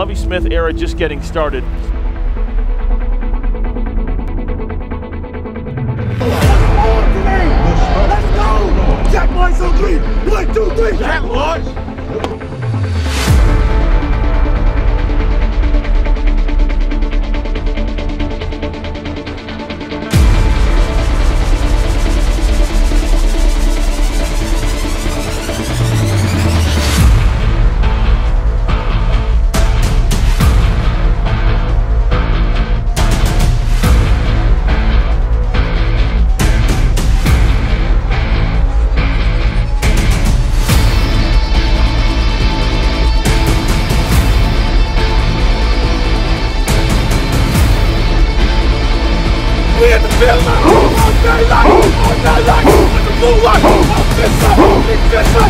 Lovie Smith era just getting started. Let's go! Jack Boys on three! One, two, three! Jack Boys! At the field all day long, all night long, with the blue line, on this big this